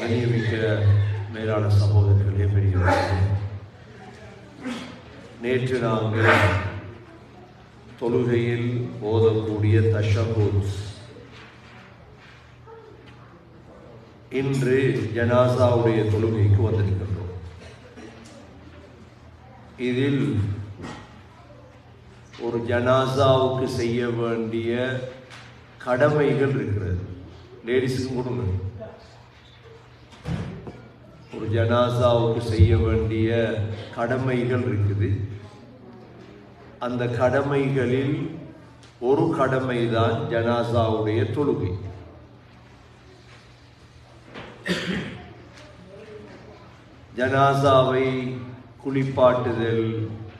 வெளியே வைக்கிற மேலான சகோதரர்களே பெரியவர்களே. நேற்று நாங்கள் தொழுகையில் ஓதக்கூடிய தஷபூத் இன்று ஜனாசாவுடைய தொழுகைக்கு வந்திருக்கின்றோம். இதில் ஒரு ஜனாசாவுக்கு செய்ய வேண்டிய கடமைகள் இருக்கிறது. லேடிஸுக்கும் கொடுங்க. ஒரு ஜனாசாவுக்கு செய்ய வேண்டிய கடமைகள் இருக்குது. அந்த கடமைகளில் ஒரு கடமை தான் ஜனாசாவுடைய தொழுகை. ஜனாசாவை குளிப்பாட்டுதல்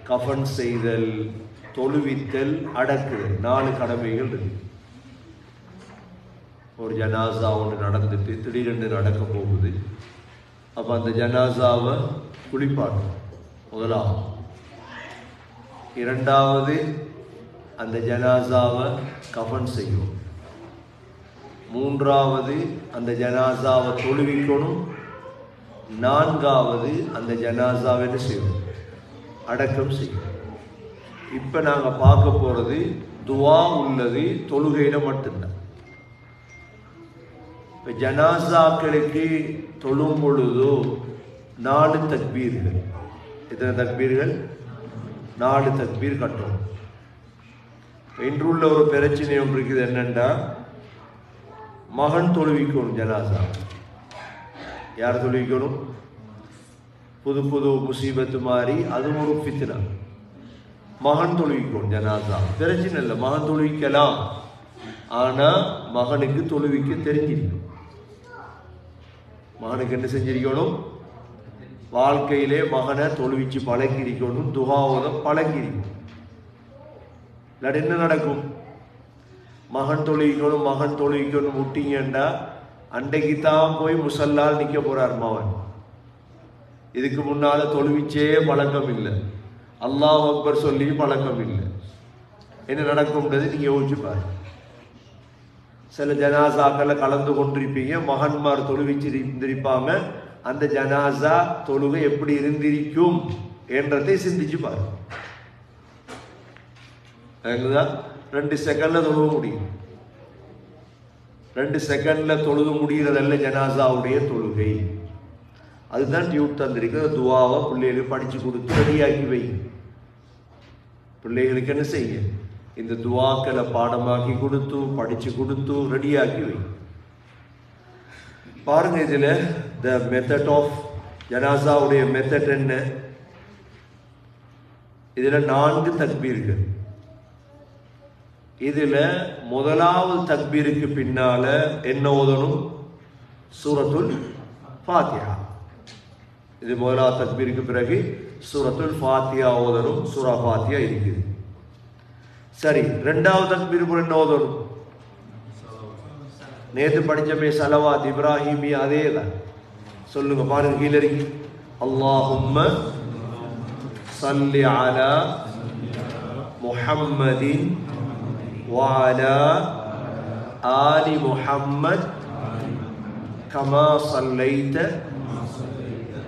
கஃபன் செய்தல் தொழுவித்தல் அடக்குதல் நாலு கடமைகள் இருக்கு. ஒரு ஜனாசா ஒன்று நடந்துட்டு திடீரென்று நடக்க போகுது. அப்போ அந்த ஜனாசாவை குளிப்பாட்டும் முதலாவது. இரண்டாவது அந்த ஜனாசாவை கஃன் செய்யும் மூன்றாவது அந்த ஜனாசாவை தொழுவிக்கணும். நான்காவது அந்த ஜனாசாவை என்ன செய்யணும்? அடக்கம் செய்யும் இப்போ நாங்கள் பார்க்க போகிறது துவா உள்ளது தொழுகையில் மட்டும்தான். இப்போ ஜனாசாக்களுக்கு தொழும் பொழுதோ நாலு தக்பீர்கள். எத்தனை தக்பீர்கள்? நாலு தக்பீர் கட்டணும். இன்றுள்ள ஒரு பிரச்சனை ஒன்று இருக்குது என்னென்னா மகன் தொழுவிக்கணும் ஜனாசா. யார் தொழுவிக்கணும்? புது புது முசீபத்து மாதிரி அதுவும் ஒரு ஃபித்னா. மகன் தொழுவிக்கணும் ஜனாசா. பிரச்சனை இல்லை மகன் தொழுவிக்கலாம் ஆனால் மகனுக்கு தொழுவிக்க தெரிஞ்சிருக்கும் மகனுக்கு என்ன செஞ்சிருக்கணும்? வாழ்க்கையிலே மகனை தொழுவிச்சு பழக்கிருக்கணும் துகாவத பழக்கிருக்கணும் இல்லாட்டி என்ன நடக்கும்? மகன் தொழுவிக்கணும் மகன் தொழுவிக்கணும் விட்டீங்கன்னா அன்றைக்கு தான் போய் முசல்லால் நிற்க போறார் மகன். இதுக்கு முன்னால தொழுவிச்சே பழக்கம் இல்லை அல்லாஹ் அக்பர் சொல்லி பழக்கம் இல்லை. என்ன நடக்கும்ன்றது நீங்க யோசிச்சு பாருங்க. சில ஜனாசாக்களை கலந்து கொண்டிருப்பீங்க மகன்மார் தொழுவிச்சு இருந்திருப்பாங்க அந்த ஜனாசா தொழுகை எப்படி இருந்திருக்கும் என்றதை சிந்திச்சு பாருங்க. ரெண்டு செகண்ட்ல தொழுக முடியும். ரெண்டு செகண்ட்ல தொழுக முடிகிறதல்ல ஜனாசாவுடைய தொழுகை. அதுதான் டியூட் தந்திருக்கிற துவாவை பிள்ளைகளுக்கு படித்து கொடுத்து ரெடியாக்கி வை. பிள்ளைகளுக்கு என்ன செய்ய? இந்த துவாக்களை பாடமாக்கி கொடுத்து படித்து கொடுத்து ரெடியாக்கி வை. பாருங்க இதில் த மெத்தட் ஆஃப் ஜனாசாவுடைய மெத்தட் என்ன? இதில் நான்கு தக்பீர்கள். இதில் முதலாவது தக்பீருக்கு பின்னால் என்ன ஓதணும்? சூரத்துல் ஃபாத்தியா இது முதலாவது தக்பீருக்கு பிறகு சூரத்துல் ஃபாத்தியா ஓதணும் சூரா ஃபாத்தியா இருக்குது சரி ரெண்டாவது தக்பீர் என்ன ஓதணும் நேத்து படிச்சமே சலவாத் இப்ராஹிமி அதே தான் சொல்லுங்க பாருங்க கீழே இருக்கு அல்லாஹும்ம சல்லி அலா முஹம்மதின் وعلى آل محمد كما صليت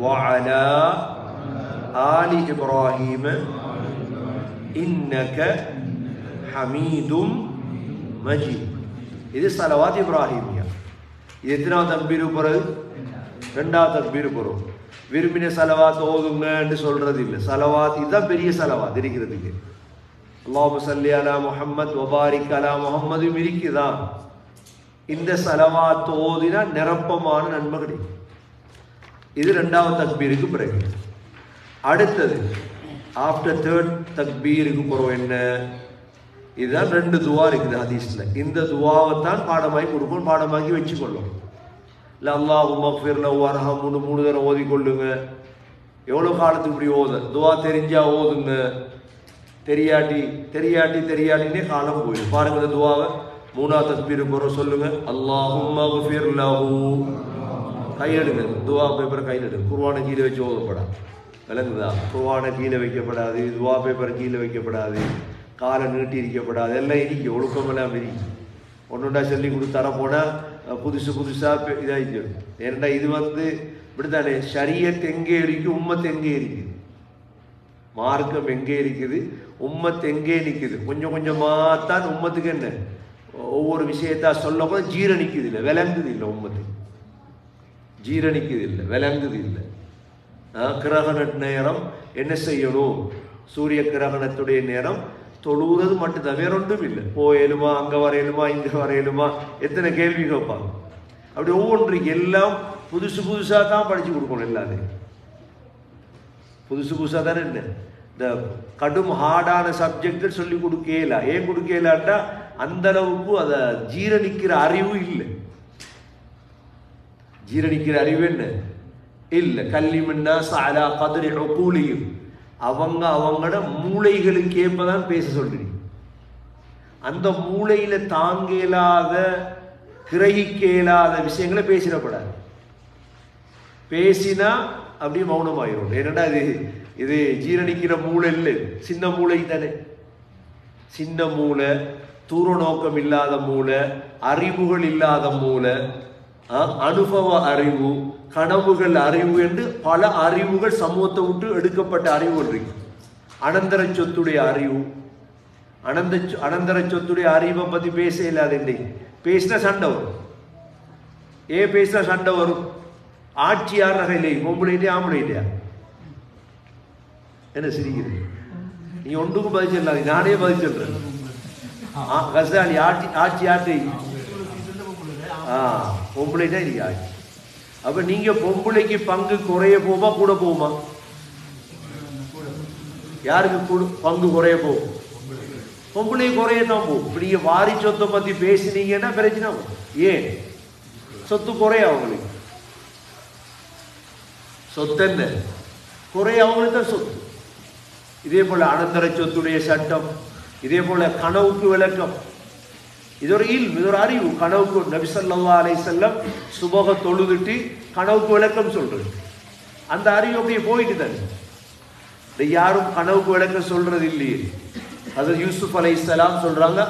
وعلى آل إبراهيم إنك حميد مجيد இது சலவாத் இப்ராஹிமியா இது எத்தனாவது தக்பீர் பிறகு ரெண்டாவது தக்பீர் பிறகு விரும்பின சலவாத் ஓதுங்கன்னு சொல்றது இல்லை சலவாத் இதுதான் பெரிய சலவாத் இருக்கிறதுக்கு அல்லாஹு சல்லி அலா முஹம்மத் வபாரிக் அலா முஹம்மதும் இருக்குதான் இந்த சலவாத் ஓதினா நிரப்பமான நன்மை கிடைக்கும் இது ரெண்டாவது தக்பீருக்கு பிறகு. அடுத்தது ஆஃப்டர் தேர்ட் தக்பீருக்கு பிறகு என்ன? இதுதான் ரெண்டு துவா இருக்குது ஹதீஸில். இந்த துவாவை தான் பாடமாகி கொடுப்போம் பாடமாகி வச்சுக்கொள்ளும். இல்லை அல்லாஹ் உமஃபிர்ல வரஹம் மூணு மூணு தடவை ஓதிக்கொள்ளுங்க எவ்வளோ காலத்துக்கு இப்படி ஓத? துவா தெரிஞ்சா ஓதுங்க. தெரியாட்டி தெரியாட்டி தெரியாட்டினே காலம் போயிடும். பாருங்க துவாவை. மூணாவது தஸ்பீர் போகிறோம் சொல்லுங்க அல்லாஹும் மஃபிர் லஹு. கையெடுங்க துவா பேப்பர் கையில் எடுங்க குர்வானை கீழே வச்சு ஓதப்படா விளங்குதா குருவானை கீழே வைக்கப்படாது துவா பேப்பர் கீழே வைக்கப்படாது காலை நீட்டி இருக்கப்படாது எல்லாம் இருக்கு ஒழுக்கமெல்லாம் இருக்கு ஒன்றுண்டா சொல்லி கொடுத்தார போனால் புதுசு புதுசாக இதாகிட்டு ஏன்னா இது வந்து இப்படித்தானே சரியத் எங்கே இருக்கு உம்மத்து எங்கே இருக்குது மார்க்கம் எங்கே இருக்குது உம்மத்து எங்கே நிற்குது கொஞ்சம் கொஞ்சமாக தான் உம்மத்துக்கு என்ன ஒவ்வொரு விஷயத்தா சொல்ல கூட ஜீரணிக்குது இல்லை விளங்குது இல்லை உம்மத்துக்கு ஜீரணிக்குது இல்லை விளங்குது இல்லை கிரகண நேரம் என்ன செய்யணும்? சூரிய கிரகணத்துடைய நேரம் தொழுகிறது மட்டும்தான் வேற ஒன்றும் இல்லை. போயலுமா அங்கே வரையலுமா இங்கே வரையலுமா எத்தனை கேள்வி கேட்பாங்க? அப்படி ஒவ்வொன்றுக்கு எல்லாம் புதுசு புதுசாக தான் படித்து கொடுக்கணும் எல்லாத்தையும் புதுசு புதுசாக தானே என்ன? இந்த கடும் ஹார்டான சப்ஜெக்ட் சொல்லி கொடுக்கல? ஏன் கொடுக்கலாட்டா? அந்த அளவுக்கு அதை ஜீரணிக்கிற அறிவு இல்லை. ஜீரணிக்கிற அறிவு என்ன? இல்லை கல்லிமன்னா சாலா கதிரி கூலியும் அவங்க அவங்களோட மூளைகளுக்கு ஏற்பதான் பேச சொல்றீங்க. அந்த மூளையில தாங்க இயலாத கிரகிக்க இயலாத விஷயங்களை பேசிடப்படாது பேசினா அப்படியே மௌனமாயிரும். என்னடா இது? இது ஜீரணிக்கிற மூளை இல்லை. சின்ன மூளை தானே. சின்ன மூளை தூர நோக்கம் இல்லாத மூளை அறிவுகள் இல்லாத மூளை அனுபவ அறிவு கனவுகள் அறிவு என்று பல அறிவுகள் சமூகத்தை விட்டு எடுக்கப்பட்ட அறிவு இருக்கு அனந்தர சொத்துடைய அறிவு. அனந்த அனந்தர சொத்துடைய அறிவை பத்தி பேச இல்லாத இன்னைக்கு பேசினா சண்டை வரும். ஏன் பேசின சண்டை வரும்? ஆட்சி யார் நகை இல்லை. பொம்பளையிட்டே ஆம்பளையிட்டியா என்ன சிரிக்கிறது நீ ஒன்றுக்கும் பதில் சொல்லாது நானே பதில் சொல்றேன். கசாலி ஆட்சி ஆட்சி ஆட்டி ஆ. பொம்பளைட்டா இது யாரு அப்ப நீங்க பொம்பளைக்கு பங்கு குறைய போமா கூட போமா யாருக்கு கூட பங்கு குறைய போகும்? பொம்பளை குறைய தான் போகும். இப்ப வாரி சொத்தை பத்தி பேசினீங்கன்னா பிரச்சனை ஏன்? சொத்து குறைய அவங்களுக்கு? சொத்து என்ன? குறைய அவங்களுக்கு தான் சொத்து. இதே போல அனந்தர சொத்துடைய சட்டம் இதே போல கனவுக்கு விளக்கம். இது ஒரு இல் இது ஒரு அறிவு. கனவுக்கு நபிசல்லா அலை செல்லம் சுபக தொழுதுட்டு கனவுக்கு விளக்கம் சொல்றது. அந்த அறிவு அப்படியே போயிட்டு தானே. இந்த யாரும் கனவுக்கு விளக்கம் சொல்றது இல்லையே. அது யூசுப் அலை சலாம் சொல்றாங்க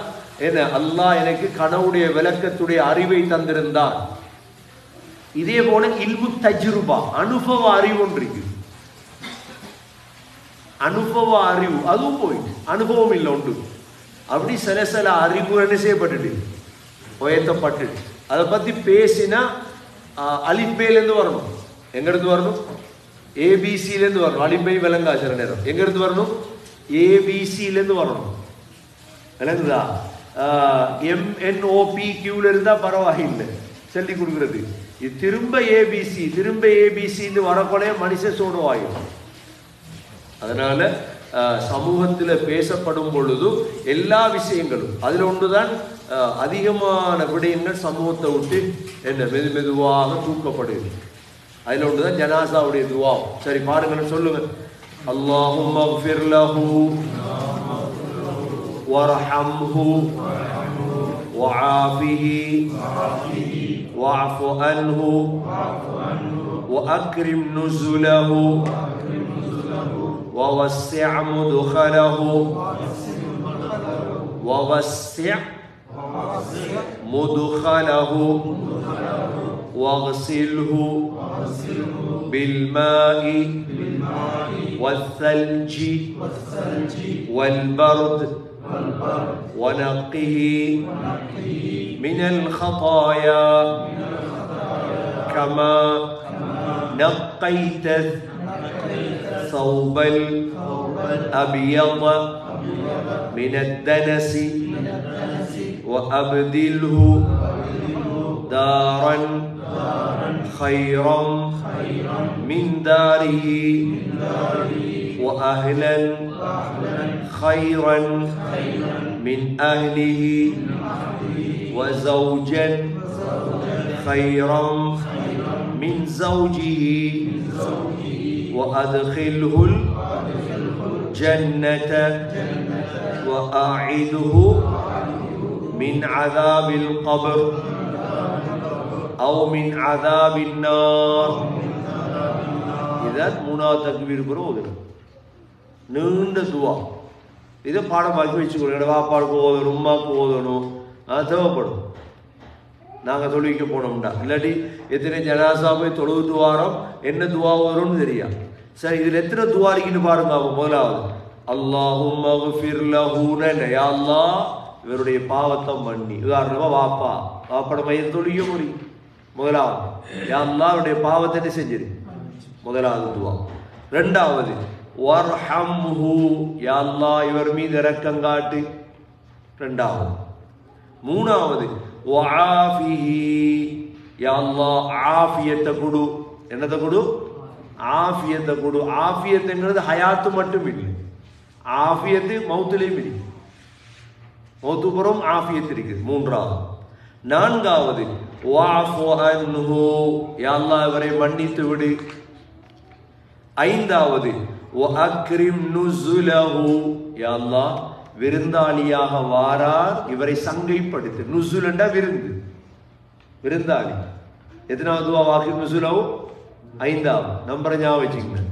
என்ன அல்லாஹ் எனக்கு கனவுடைய விளக்கத்துடைய அறிவை தந்திருந்தார் இதே போல இல்மு தஜ்ருபா அனுபவ அறிவு ஒன்று இருக்கு. அனுபவ அறிவு அதுவும் போயிட்டு அனுபவம் இல்லை உண்டு அப்படி சில சில அறிவுகள்னு என்ன செய்யப்பட்டுட்டு? உயர்த்தப்பட்டு அதை பற்றி பேசினா அலிப்பேலேருந்து வரணும். எங்கிருந்து வரணும்? ஏபிசிலேருந்து வரணும். அலிப்பை விளங்கா சில நேரம். எங்கிருந்து வரணும்? ஏபிசிலேருந்து வரணும். விளங்குதா? எம்என்ஓபி கியூவில் இருந்தால் பரவாயில்லை. சொல்லி கொடுக்குறது. இது திரும்ப ஏபிசி திரும்ப ஏபிசின்னு வரக்குள்ளே மனுஷன் சோடுவாயும் அதனால சமூகத்தில் பேசப்படும் பொழுது எல்லா விஷயங்களும் அதில் ஒன்றுதான் அதிகமான விடயங்கள் சமூகத்தை விட்டு என்ன மெது மெதுவாக தூக்கப்படுது அதில் ஒன்றுதான் ஜனாசாவுடைய துவா சரி பாருங்கன்னு சொல்லுங்க அல்லாஹும் மஃபிர் லஹு وارحمه وعافه واعف عنه وأكرم نزله ووسع مدخله. ووسع مدخله. واغسله بالماء والثلج والبرد ونقه من الخطايا. كما نقيت ثوب الأبيض من الدنس وأبدله دارا خيرا من داره وأهلا خيرا من أهله وزوجا خيرا من زوجه وأدخله الجنة وأعده من عذاب القبر أو من عذاب النار إذا முனா தக்பீர் பிறகு நீண்ட துவா இதை பாடமாக்கி வச்சுக்கணும் என்னோட வாப்பாவுக்கு ஓதணும் உமாவுக்கு ஓதணும் அது தேவைப்படும் நாங்கள் தொழுவிக்க போனோம்டா. இல்லாட்டி எத்தனை ஜனாசா போய் தொழுவிட்டு வாரோம் என்ன துவா வரும்னு தெரியா. சரி இதில் எத்தனை துவா இருக்குன்னு பாருங்க அவங்க முதலாவது. அல்லாஹும் யா இவருடைய பாவத்தை மன்னி உதாரணமா வாப்பா. வாப்பட மையம் தொழிக்க முடியும் முதலாவது. யா அவருடைய பாவத்தை என்ன செஞ்சிரு? முதலாவது துவா. ரெண்டாவது. வர்ஹம்ஹு யா அல்லாஹ் இவர் மீது இறக்கம் காட்டு. ரெண்டாவது. மூணாவது. வஆஃபிஹி யா ஆஃபியத்தை கொடு என்னத்தை கொடு ஆஃபியத்தை கொடு ஆஃபியத்துங்கிறது ஹயாத்து மட்டும் இல்லை. ஆஃபியத்து மௌத்துலேயும் இல்லை. மௌத்துபுறம் ஆஃபியத்து இருக்குது. மூன்றாவது. நான்காவது. வாஃபு அன்ஹு இவரை மன்னித்து விடு. ஐந்தாவது. வஅக்ரிம் நுசுலஹு யா விருந்தாளியாக வாரார் இவரை சங்கைப்படுத்து. நுசுலண்டா விருந்து. விருந்தாளி. எத்தனாவது வாக்கு? நுசுலவு ஐந்தாவது நம்பரை ஞாபகம் வச்சுக்கங்க.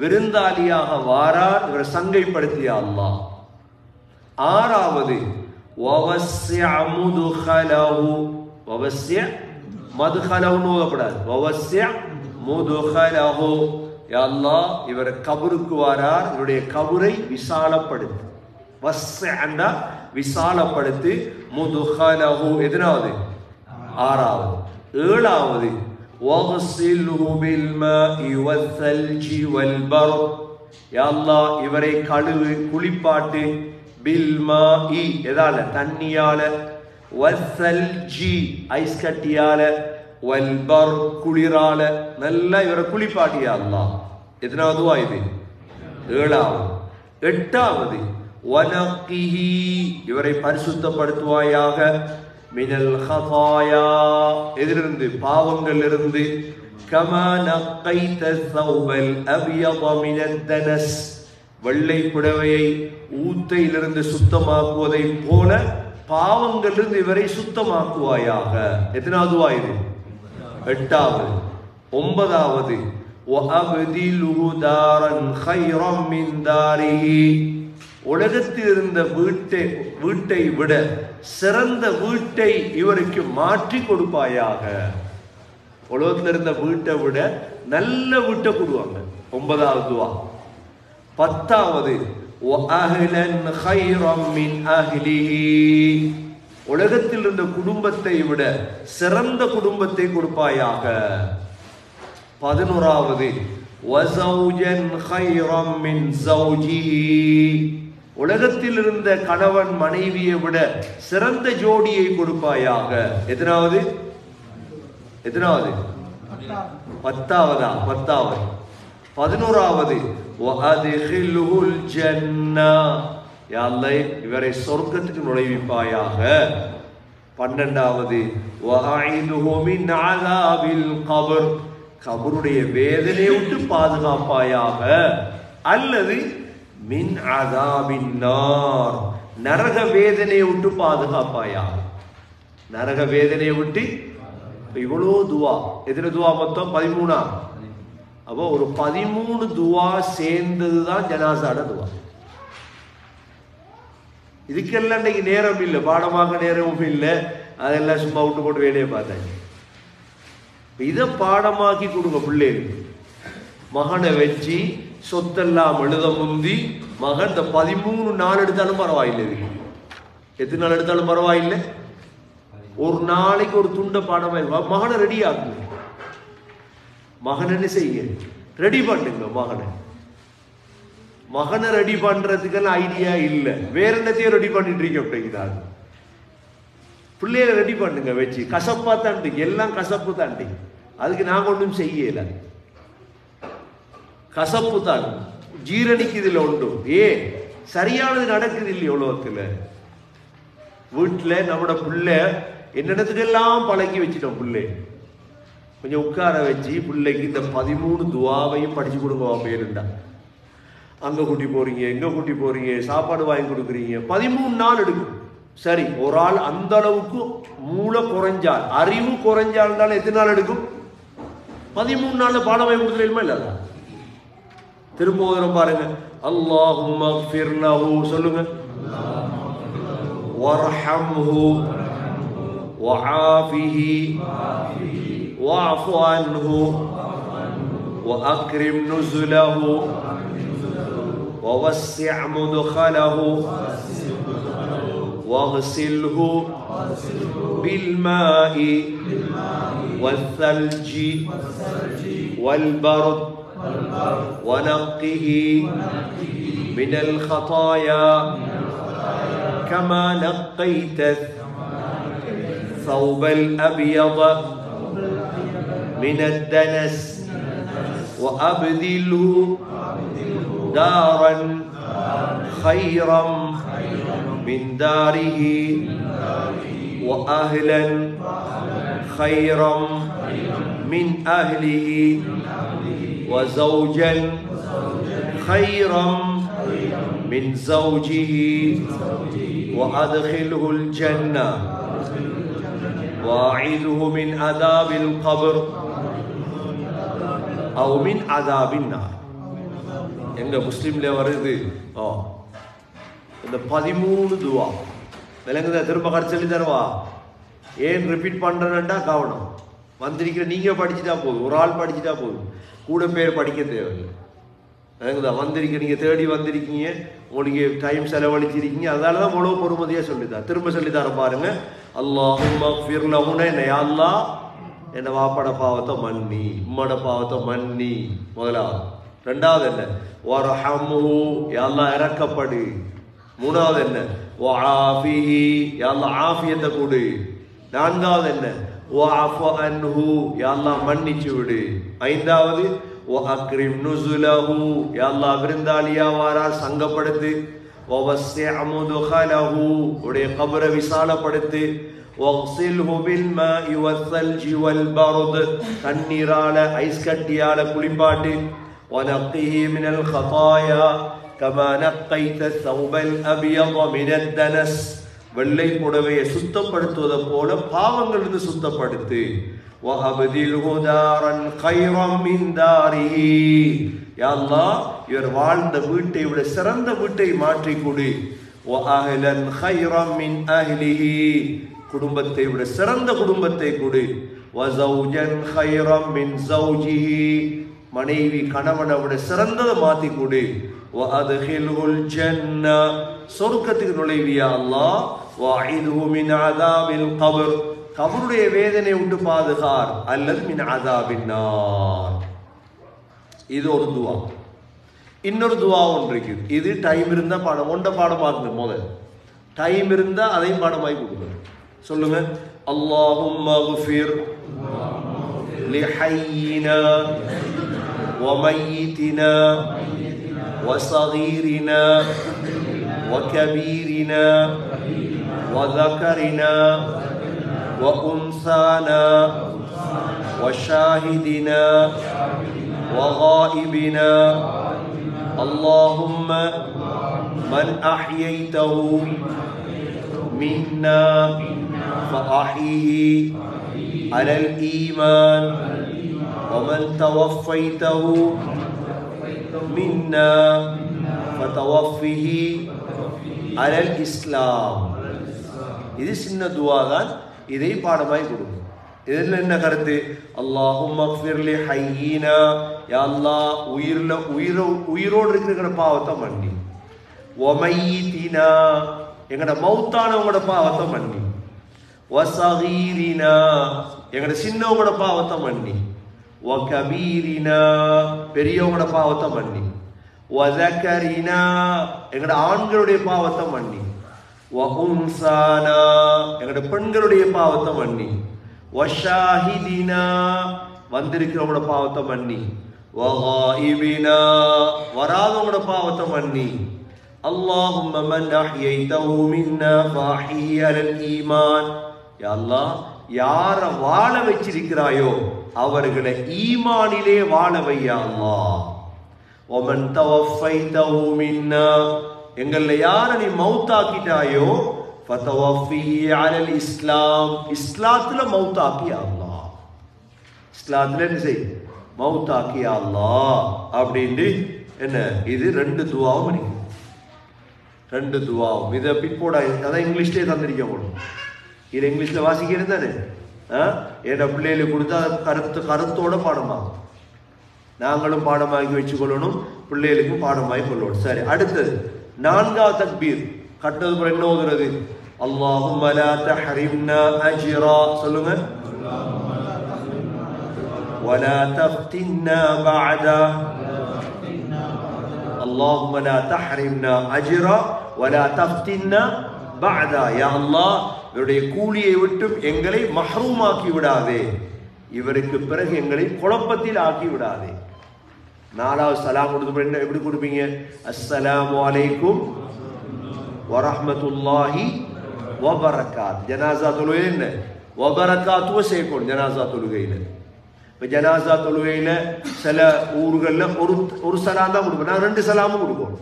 விருந்தாளியாக வாரார் இவரை சங்கைப்படுத்திய அல்லாஹ். ஆறாவது. வவஸ்ய முதுகலஹு. மதுகலவுன்னு ஓதப்படாது. யாழ்லா இவரை கபருக்கு வாரார். இவருடைய கபரை விசாலப்படுத்து. வஸ்ஸண்டா விசாலப்படுத்து. முதுஹலஹு எதனாவது? ஆறாவது. ஏழாவது. யாழ்லா இவரை கழுவு குளிப்பாட்டு. பில்மா இ எதால? தண்ணியால. வசல்ஜி ஐஸ் கட்டியால. வல்பர் குளிரால. நல்லா இவரை குளிப்பாட்டியா அல்லாஹ். எத்தனாவதுவா இது ஏழாவது. எட்டாவது. வனக்கிஹி இவரை பரிசுத்தப்படுத்துவாயாக. மினல் ஹஃபாயா எதிலிருந்து? பாவங்களிலிருந்து கமா நக்கைத சௌபல் அபியத மினத் தனஸ் வெள்ளை புடவையை ஊத்தையிலிருந்து சுத்தமாக்குவதை போல பாவங்களிலிருந்து இவரை சுத்தமாக்குவாயாக எத்தனாவது வாயுது எட்டாவது. ஒன்பதாவது. உலகத்தில் இருந்த வீட்டை வீட்டை விட சிறந்த வீட்டை இவருக்கு மாற்றி கொடுப்பாயாக. உலகத்தில் இருந்த வீட்டை விட நல்ல வீட்டை கொடுவாங்க. ஒன்பதாவது துவா. பத்தாவது உலகத்தில் இருந்த குடும்பத்தை விட சிறந்த குடும்பத்தை கொடுப்பாயாக. பதினோராவது உலகத்தில் இருந்த கணவன் மனைவியை விட சிறந்த ஜோடியை கொடுப்பாயாக. எத்தனாவது? எத்தனாவது? பத்தாவதா பத்தாவது. பதினோராவது இவரை சொர்க்கத்துக்கு நுழைவிப்பாயாக. பன்னெண்டாவது கபருடைய வேதனை விட்டு பாதுகாப்பாயாக. அல்லது மின் அதாபின்னார் நரக வேதனையை விட்டு பாதுகாப்பாயாக. நரக வேதனையை விட்டு இவ்வளோ துவா. எத்தனை துவா மொத்தம்? பதிமூணா? அப்போ ஒரு பதிமூணு துவா சேர்ந்தது தான் ஜனாசாட துவா. இதுக்கெல்லாம் இன்னைக்கு நேரம் இல்லை. பாடமாக நேரமும் இல்லை. அதெல்லாம் சும்மா விட்டு போட்டு வேலையை பார்த்தாங்க. இதை பாடமாக்கி கொடுங்க பிள்ளைகளுக்கு மகனை வச்சு சொத்தெல்லாம் எழுத முந்தி மகன் இந்த பதிமூணு நாள் எடுத்தாலும் பரவாயில்லை இது. எத்தனை நாள் எடுத்தாலும் பரவாயில்லை? ஒரு நாளைக்கு ஒரு துண்டை பாடமாக மகனை ரெடி ஆகுங்க மகன் என்ன செய்ய ரெடி பண்ணுங்க மகனை. மகனை ரெடி பண்றதுக்கெல்லாம் ஐடியா இல்லை. வேற என்னத்தையும் ரெடி பண்ணிட்டு இருக்கீங்க அப்படிங்கிறாரு பிள்ளைகளை ரெடி பண்ணுங்க வச்சு. கசப்பா தாண்டி எல்லாம் கசப்பு தாண்டி. அதுக்கு நாங்கள் ஒன்றும் செய்யல. கசப்பு தான். ஜீரணிக்கு இதுல உண்டு ஏ சரியானது நடக்குது இல்லையா உலகத்தில். வீட்டில் நம்மட பிள்ளை என்னிடத்துக்கெல்லாம் பழக்கி வச்சிட்டோம் பிள்ளை. கொஞ்சம் உட்கார வச்சு பிள்ளைக்கு இந்த பதிமூணு துவாவையும் படிச்சு கொடுங்க பேருண்டா அங்க கூட்டி போறீங்க எங்க கூட்டி போறீங்க சாப்பாடு வாங்கி கொடுக்குறீங்க. பதிமூணு நாள் எடுக்கும். சரி ஒரு ஆள் அந்த அளவுக்கு மூளை குறைஞ்சால் அறிவு குறைஞ்சால் எத்தனை நாள் எடுக்கும்? பதிமூணு நாள்ல பாடம் வாங்கி கொடுத்துருமா இல்ல திரும்ப ஒரு தடவை பாருங்க அல்லாஹும் சொல்லுங்க وارحمه وعافه واعف عنه وأكرم نزله ووسع مدخله واغسله بالماء والثلج والبرد ونقه من الخطايا كما نقيت الثوب الأبيض من الدنس وأبدله دارا خيرا من داره وأهلا خيرا من أهله وزوجا خيرا من زوجه وأدخله الجنة واعذه من عذاب القبر أو من عذاب النار எங்க முஸ்லிம்ல வருது ஓ இந்த பதிமூணு துவா விலங்குதா திரும்ப கடைசி சொல்லி தருவா. ஏன் ரிப்பீட் பண்றேன்டா கவனம். வந்திருக்கிற நீங்கள் படிச்சுட்டா போதும் ஒரு ஆள் படிச்சுட்டா போதும். கூட பேர் படிக்க தேவையில்லை. விளங்குதா வந்திருக்க நீங்கள் தேடி வந்திருக்கீங்க உங்களுக்கு டைம் செலவழிச்சிருக்கீங்க அதனால தான் இவ்வளவு பொறுமதியாக சொல்லிதா திரும்ப சொல்லி பாருங்க. அல்லாஹும் ஃபிர்லஹுன என்ன என்னை என்ன வாப்பட பாவத்தை மன்னி உம்மட பாவத்தை மன்னி. முதலாவது. ரெண்டாவது என்ன? வரஹம்ஹு யா எல்லாம் இறக்கப்படு. மூணாவது என்ன? வஆஃபிஹி யா அல்லாஹ் ஆஃபியத்தை கொடு. நான்காவது என்ன? வஅஃப அன்ஹு யா அல்லாஹ் மன்னிச்சு விடு. ஐந்தாவது வஅக்ரிம் நுஸுலஹு யா அல்லாஹ் விருந்தாளியா வாரா சங்கப்படுத்து. வவஸ்ஸி அமுதுஹலஹு உடைய கபரை விசாலப்படுத்து. வக்ஸில்ஹு பில் மாஇ வஸ்ஸல்ஜி வல் பர்த் தண்ணீரால ஐஸ் கட்டியால குளிப்பாட்டு. வனக்கிஹி மினல் ஹதாயா கமா நக்கைத்த சௌபல் அபியம மினந்தனஸ் வெள்ளை புடவையை சுத்தப்படுத்துவதை போல பாவங்களிலிருந்து சுத்தப்படுத்து. வஹபதில் ஹுதாரன் கைரம் மின்தாரிஹி யாழ்லா இவர் வாழ்ந்த வீட்டை விட சிறந்த வீட்டை மாற்றி கொடு. ஓ அஹ்லன் கைரம் மின் அஹ்லிஹி குடும்பத்தை விட சிறந்த குடும்பத்தை கொடு. வசௌஜன் கைரம் மின் சௌஜிஹி மனைவி கணவனை விட சிறந்ததை மாற்றி கொடு. சொர்க்கத்துக்கு நுழைவியா அல்லாஹ் وَأَعِذْهُ مِنْ عَذَابِ الْقَبْرِ கபருடைய வேதனை உண்டு பாதுகார் அல்லது மின் அதாபின்னார் இது ஒரு துவா இன்னொரு துவா ஒன்று இருக்குது இது டைம் இருந்தா பாடம் ஒன்றை பாடமாக்குங்க முதல் டைம் இருந்தா அதையும் பாடமாக்கி கொடுக்குங்க சொல்லுங்க அல்லாஹும் மகுஃபிர் لحينا وميتنا وصغيرنا وكبيرنا وذكرنا وأنثانا وشاهدنا وغائبنا. اللهم من أحييته منا فأحيه على الإيمان ومن توفيته منا فتوفه على الإسلام இது சின்ன துவா தான் இதை பாடமாய் கொடுக்கும் இதில் என்ன கருத்து அல்லாஹும் மக்ஃபிர்லி ஹையீனா யா அல்லாஹ் உயிர்ல உயிரோ உயிரோடு இருக்கிற பாவத்தை மன்னி ஒமையினா எங்கட மௌத்தானவங்களோட பாவத்தை மன்னி வசகீரினா எங்கட சின்னவங்களோட பாவத்தை மன்னி வகபீரினா பெரியவங்களோட பாவத்தை மன்னி வதகரினா எங்கட ஆண்களுடைய பாவத்தை மன்னி வஹுன்சானா எங்கட பெண்களுடைய பாவத்தை மன்னி வஷாஹிதினா வந்திருக்கிறவங்களோட பாவத்தை மன்னி வகாயிபினா வராதவங்களோட பாவத்தை மன்னி اللهم من أحييته منا فأحيه على الإيمان يا الله யார வாழ வச்சிருக்கிறாயோ அவர்களை ஈமானிலே வாழ வையா அல்லாஹ். ஒமன் தவஃபைதஹு மின்னா. எங்கள்ல யார நீ மௌத்தாக்கிட்டாயோ ஃபதவஃபிஹி அலல் இஸ்லாம். இஸ்லாத்துல மௌத்தாக்கி அல்லாஹ். இஸ்லாத்துல என்ன செய்? மௌத்தாக்கி அல்லாஹ். அப்படின்ட்டு என்ன? இது ரெண்டு துவாவும் இருக்கு ரெண்டு துவாவும். இதை பிற்போட அதான் இங்கிலீஷ்லேயே தந்திருக்க போடும் இது இங்கிலீஷ்ல வாசிக்கிறது தானே என் பிள்ளைகளுக்கு கொடுத்தா அது கருத்து கருத்தோட பாடமாகும் நாங்களும் பாடமாக்கி வச்சுக்கொள்ளணும் பிள்ளைகளுக்கும் பாடமாக்கி கொள்ளணும் சரி அடுத்தது நான்காவது தக்பீர் கட்டது பிறகு என்ன ஓதுறது அல்லாஹும் லா தஹரிம்னா அஜ்ரா சொல்லுங்க ولا تفتنا بعدا اللهم لا تحرمنا أجرا ولا تفتنا بعدا يا الله இவருடைய கூலியை விட்டும் எங்களை மஹரூமாக்கி விடாதே. இவருக்கு பிறகு எங்களை குழப்பத்தில் ஆக்கி விடாதே. நாலாவது சலாம் கொடுத்து என்ன எப்படி கொடுப்பீங்க? அஸ்ஸலாமு அலைக்கும் வரஹமத்துல்லாஹி வபரக்காத் ஜனாசா தொழுகை என்ன? வபரக்காத்துவ சேர்க்கணும் ஜனாசா தொழுகையில். இப்போ ஜனாசா தொழுகையில் சில ஊர்களில் ஒரு ஒரு சலாம் தான் கொடுப்போம். நாங்கள் ரெண்டு சலாமும் கொடுக்கணும்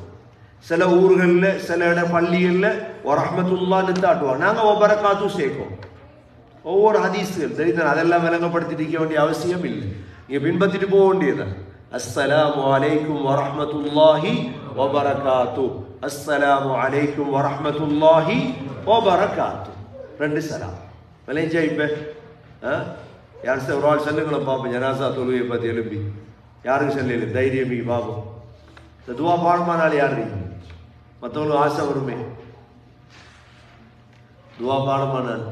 சில ஊர்களில் சில இட பள்ளிகளில் வரஹ்மத்துல்லான்னு தாட்டுவோம் நாங்கள் ஒபரக்காத்தும் சேர்க்கோம் ஒவ்வொரு ஹதீஸுகள் தெரியுது அதெல்லாம் விளங்கப்படுத்திட்டு இருக்க வேண்டிய அவசியம் இல்லை நீங்கள் பின்பற்றிட்டு போக வேண்டியதுதான் அஸ்ஸலாமு அலைக்கும் வரஹ்மத்துல்லாஹி வபரகாத்து அஸ்ஸலாமு அலைக்கும் வரஹ்மத்துல்லாஹி வபரகாத்து ரெண்டு சலாம் விளைஞ்சா இப்போ ஆ யார் சார் ஒரு ஆள் சொல்லுங்களேன் பார்ப்போம் ஜனாசா தொழுகையை பார்த்து எழுப்பி யாருக்கு சொல்லல தைரியம் பார்ப்போம் இந்த துவா பாடமானால் யார் இருக்கீங்க மற்றவங்களுக்கு ஆசை வருமே. துவா பாடமானால்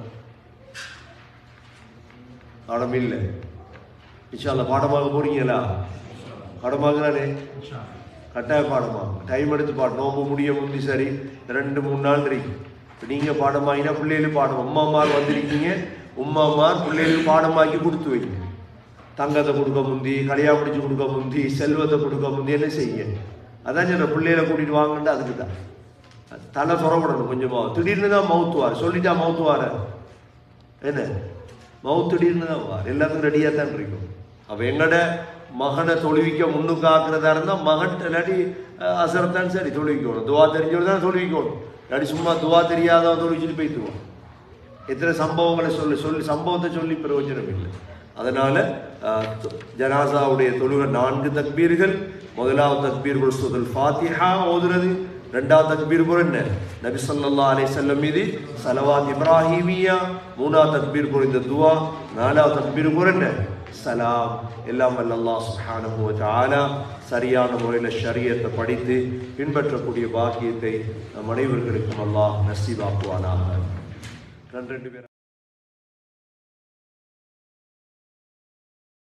பாடம் இல்லை. இன்ஷால்ல பாடமாக போறீங்களா? பாடமாகறானே? கட்டாய பாடமாக டைம் எடுத்து பாடம் நோம்பு முடிய முந்தி சரி ரெண்டு மூணு நாள் இருக்கு. இப்போ நீங்கள் பாடமாகினா பிள்ளைகளும் பாடம். அம்மாமார் வந்திருக்கீங்க உம்மாமார் பிள்ளைகளுக்கு பாடமாக்கி கொடுத்து வைங்க. தங்கத்தை கொடுக்க முந்தி கடையா பிடிச்சி கொடுக்க முந்தி செல்வத்தை கொடுக்க முந்தி என்ன செய்யுங்க? அதான் சொல்ற பிள்ளையில கூட்டிட்டு வாங்கன்னு அதுக்கு தான். தலை சொரப்படணும் கொஞ்சமாக திடீர்னு தான் மவுத்துவார் சொல்லிட்டா மவுத்துவார என்ன? மவுத் திடீர்னு தான் வார். எல்லாத்துக்கும் ரெடியாக தான் இருக்கும். அப்போ எங்கட மகனை தொழுவிக்க முன்னுக்கு ஆக்குறதா இருந்தால் மகன் இல்லாட்டி அசரத்தான் சரி தொழுவிக்கணும். துவா தெரிஞ்சவர் தான் தொழுவிக்கணும். இல்லாட்டி சும்மா துவா தெரியாதவன் தொழுவிச்சுட்டு போய்த்துவோம் எத்தனை சம்பவங்களை சொல்லி சொல்லி சம்பவத்தை சொல்லி பிரயோஜனம் இல்லை. அதனால் ஜனாசாவுடைய தொழுகை நான்கு தக்பீர்கள். முதலாவது தக்பீர் கொடுத்தல் ஃபாத்திஹா ஓதுறது. ரெண்டாவது தக்பீர் கூட என்ன? நபி ஸல்லல்லாஹு அலைஹி செல்லம் மீது சலவாத் இப்ராஹிமியா. மூணாவது தக்பீர் கூட இந்த துவா. நாலாவது தக்பீர் கூட என்ன? சலாம். எல்லாம் வல்ல அல்லாஹ் சுப்ஹானஹு வ சரியான முறையில் ஷரியத்தை படித்து பின்பற்றக்கூடிய பாக்கியத்தை நம் அனைவர்களுக்கும் அல்லாஹ் நசீவாக்குவானாக ரெண்டு ரெண்டு பேர்